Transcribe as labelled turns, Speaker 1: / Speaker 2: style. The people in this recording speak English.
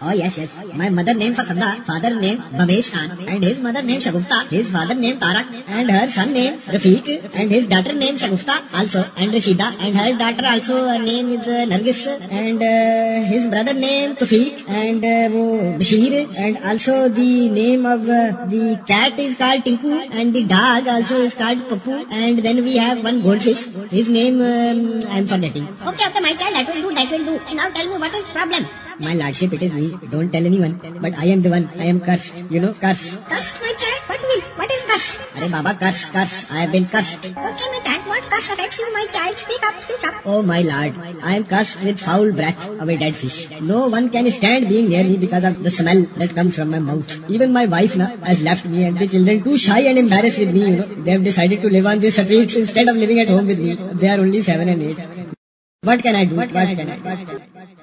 Speaker 1: Oh yes, yes. My mother name Fakhanda, father name Bamesh Khan, and his mother name Shagufta, his father name Tarak, and her son name Rafiq, and his daughter name Shagufta also, and Rashida, and her daughter also her name is uh, Nargis, and uh, his brother name Tafiq, and uh, Bashir, and also the name of uh, the cat is called Tinku, and the dog also is called Papu, and then we have one goldfish. His name um, I am forgetting.
Speaker 2: Okay, okay, my child, that will do, that will do. And now tell me what is problem?
Speaker 1: My lordship, it is me. Don't tell anyone. But I am the one. I am cursed. You know, cursed.
Speaker 2: Cursed, my child? What? What is cursed?
Speaker 1: Arey Baba, curse, curse. I have been cursed.
Speaker 2: Okay, my child, what curse affects you, my child? Speak up, speak up.
Speaker 1: Oh my lord, I am cursed with foul breath of a dead fish. No one can stand being near me because of the smell that comes from my mouth. Even my wife na, has left me and the children too shy and embarrassed with me, you know. They have decided to live on the streets instead of living at home with me. They are only seven and eight. What can I do? What can I do?